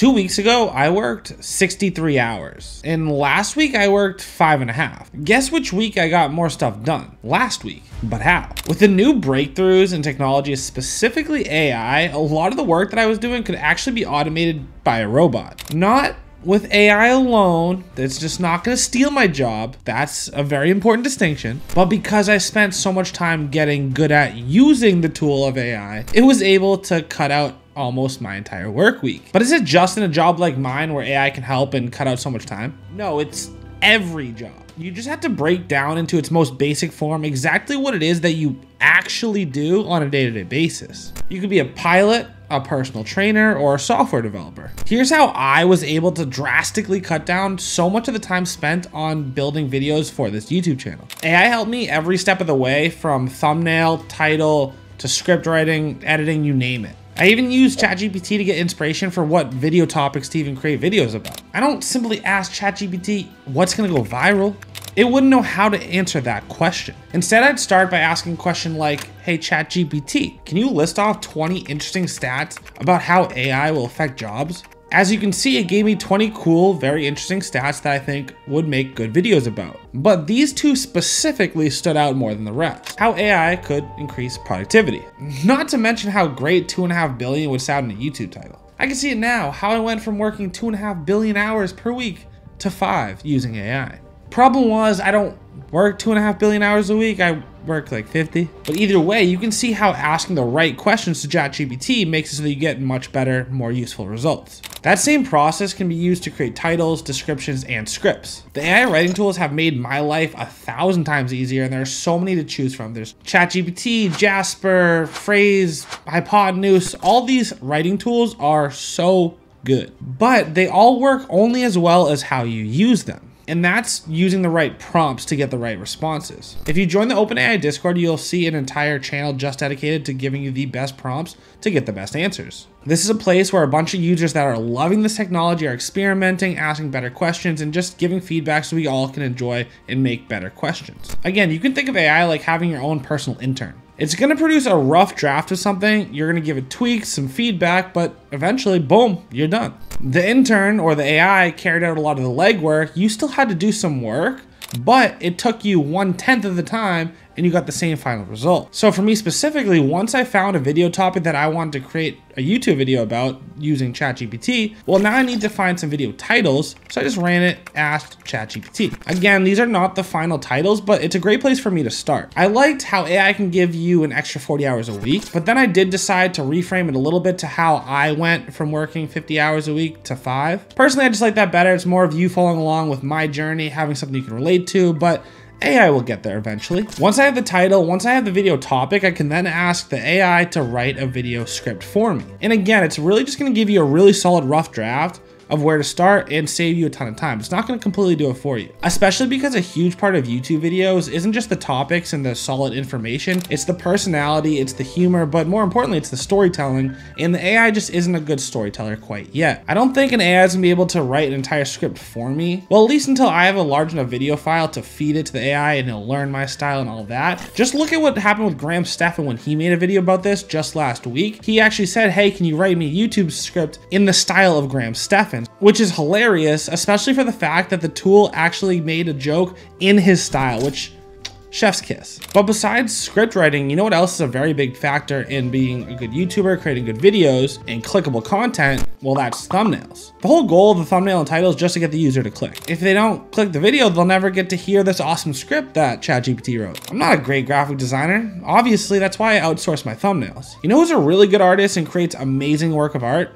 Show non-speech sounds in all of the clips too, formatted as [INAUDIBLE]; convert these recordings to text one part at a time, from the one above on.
Two weeks ago, I worked 63 hours. And last week, I worked five and a half. Guess which week I got more stuff done? Last week. But how? With the new breakthroughs in technology, specifically AI, a lot of the work that I was doing could actually be automated by a robot. Not with AI alone, that's just not going to steal my job. That's a very important distinction. But because I spent so much time getting good at using the tool of AI, it was able to cut out almost my entire work week. But is it just in a job like mine where AI can help and cut out so much time? No, it's every job. You just have to break down into its most basic form exactly what it is that you actually do on a day-to-day -day basis. You could be a pilot, a personal trainer, or a software developer. Here's how I was able to drastically cut down so much of the time spent on building videos for this YouTube channel. AI helped me every step of the way from thumbnail, title, to script writing, editing, you name it. I even use ChatGPT to get inspiration for what video topics to even create videos about. I don't simply ask ChatGPT what's gonna go viral. It wouldn't know how to answer that question. Instead, I'd start by asking a question like, hey ChatGPT, can you list off 20 interesting stats about how AI will affect jobs? As you can see, it gave me 20 cool, very interesting stats that I think would make good videos about. But these two specifically stood out more than the rest. How AI could increase productivity. Not to mention how great 2.5 billion would sound in a YouTube title. I can see it now, how I went from working 2.5 billion hours per week to 5 using AI. Problem was, I don't work two and a half billion hours a week. I work like 50. But either way, you can see how asking the right questions to ChatGPT makes it so that you get much better, more useful results. That same process can be used to create titles, descriptions, and scripts. The AI writing tools have made my life a thousand times easier, and there are so many to choose from. There's ChatGPT, Jasper, Frase, Hypotenuse. All these writing tools are so good, but they all work only as well as how you use them and that's using the right prompts to get the right responses. If you join the OpenAI Discord, you'll see an entire channel just dedicated to giving you the best prompts to get the best answers. This is a place where a bunch of users that are loving this technology are experimenting, asking better questions, and just giving feedback so we all can enjoy and make better questions. Again, you can think of AI like having your own personal intern. It's gonna produce a rough draft of something, you're gonna give it tweaks, some feedback, but eventually, boom, you're done. The intern or the AI carried out a lot of the legwork. You still had to do some work, but it took you one tenth of the time and you got the same final result. So for me specifically, once I found a video topic that I wanted to create a YouTube video about using ChatGPT, well now I need to find some video titles. So I just ran it, asked ChatGPT. Again, these are not the final titles, but it's a great place for me to start. I liked how AI can give you an extra 40 hours a week, but then I did decide to reframe it a little bit to how I went from working 50 hours a week to five. Personally, I just like that better. It's more of you following along with my journey, having something you can relate to, but AI will get there eventually. Once I have the title, once I have the video topic, I can then ask the AI to write a video script for me. And again, it's really just gonna give you a really solid rough draft of where to start and save you a ton of time. It's not gonna completely do it for you, especially because a huge part of YouTube videos isn't just the topics and the solid information, it's the personality, it's the humor, but more importantly, it's the storytelling, and the AI just isn't a good storyteller quite yet. I don't think an AI is gonna be able to write an entire script for me, well, at least until I have a large enough video file to feed it to the AI and it'll learn my style and all that. Just look at what happened with Graham Stephan when he made a video about this just last week. He actually said, hey, can you write me a YouTube script in the style of Graham Stephan? Which is hilarious, especially for the fact that the tool actually made a joke in his style, which chef's kiss. But besides script writing, you know what else is a very big factor in being a good YouTuber, creating good videos, and clickable content? Well, that's thumbnails. The whole goal of the thumbnail and title is just to get the user to click. If they don't click the video, they'll never get to hear this awesome script that ChatGPT wrote. I'm not a great graphic designer. Obviously, that's why I outsource my thumbnails. You know who's a really good artist and creates amazing work of art?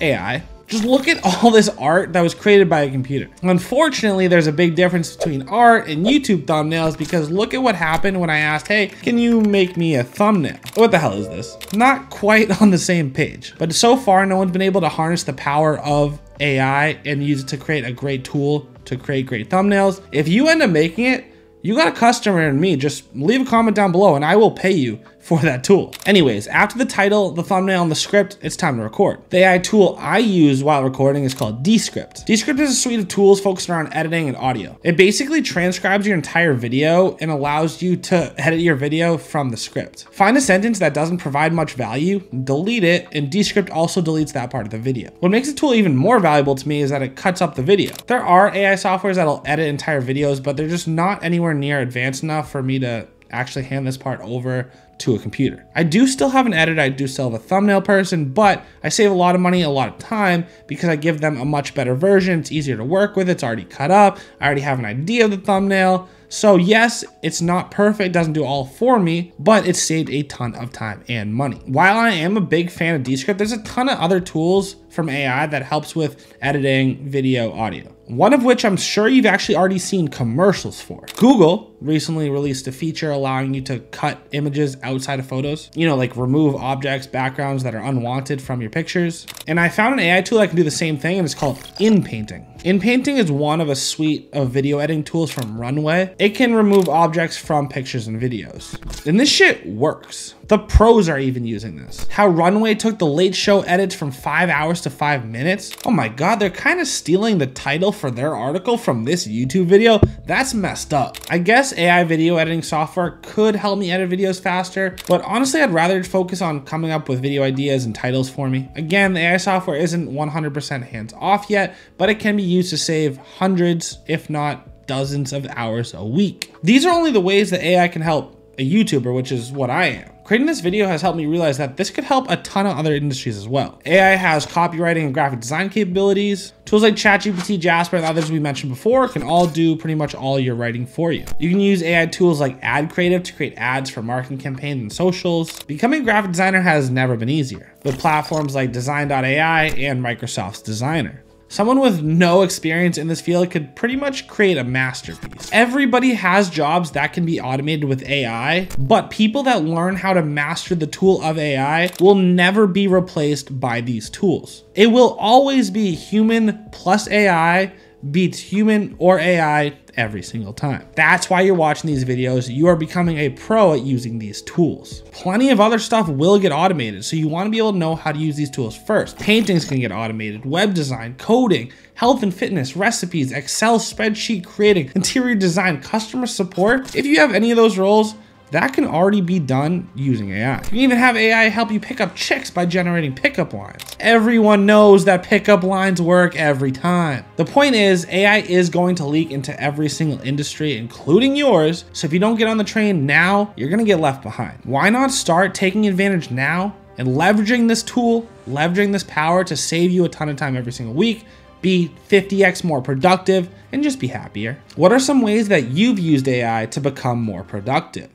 AI. Just look at all this art that was created by a computer. Unfortunately, there's a big difference between art and YouTube thumbnails because look at what happened when I asked, hey, can you make me a thumbnail? What the hell is this? Not quite [LAUGHS] on the same page, but so far no one's been able to harness the power of AI and use it to create a great tool to create great thumbnails. If you end up making it, you got a customer in me, just leave a comment down below and I will pay you for that tool. Anyways, after the title, the thumbnail, and the script, it's time to record. The AI tool I use while recording is called Descript. Descript is a suite of tools focused around editing and audio. It basically transcribes your entire video and allows you to edit your video from the script. Find a sentence that doesn't provide much value, delete it, and Descript also deletes that part of the video. What makes the tool even more valuable to me is that it cuts up the video. There are AI softwares that'll edit entire videos, but they're just not anywhere near advanced enough for me to actually hand this part over to a computer. I do still have an editor, I do still have a thumbnail person, but I save a lot of money, a lot of time because I give them a much better version. It's easier to work with, it's already cut up, I already have an idea of the thumbnail. So yes, it's not perfect, doesn't do all for me, but it saved a ton of time and money. While I am a big fan of Descript, there's a ton of other tools from AI that helps with editing video audio. One of which I'm sure you've actually already seen commercials for. Google recently released a feature allowing you to cut images outside of photos. You know, like remove objects, backgrounds that are unwanted from your pictures. And I found an AI tool that can do the same thing and it's called InPainting. InPainting is one of a suite of video editing tools from Runway. It can remove objects from pictures and videos. And this shit works. The pros are even using this. How Runway took the late show edits from five hours to five minutes. Oh my God, they're kind of stealing the title for their article from this YouTube video. That's messed up. I guess AI video editing software could help me edit videos faster, but honestly, I'd rather focus on coming up with video ideas and titles for me. Again, the AI software isn't 100% hands off yet, but it can be used to save hundreds, if not dozens of hours a week. These are only the ways that AI can help a YouTuber, which is what I am. Creating this video has helped me realize that this could help a ton of other industries as well. AI has copywriting and graphic design capabilities. Tools like ChatGPT, Jasper, and others we mentioned before can all do pretty much all your writing for you. You can use AI tools like Ad Creative to create ads for marketing campaigns and socials. Becoming a graphic designer has never been easier with platforms like Design.ai and Microsoft's Designer. Someone with no experience in this field could pretty much create a masterpiece. Everybody has jobs that can be automated with AI, but people that learn how to master the tool of AI will never be replaced by these tools. It will always be human plus AI beats human or AI every single time. That's why you're watching these videos. You are becoming a pro at using these tools. Plenty of other stuff will get automated, so you wanna be able to know how to use these tools first. Paintings can get automated, web design, coding, health and fitness, recipes, Excel spreadsheet creating, interior design, customer support. If you have any of those roles, that can already be done using AI. You can even have AI help you pick up chicks by generating pickup lines. Everyone knows that pickup lines work every time. The point is, AI is going to leak into every single industry, including yours, so if you don't get on the train now, you're gonna get left behind. Why not start taking advantage now and leveraging this tool, leveraging this power to save you a ton of time every single week, be 50x more productive, and just be happier. What are some ways that you've used AI to become more productive?